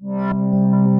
Música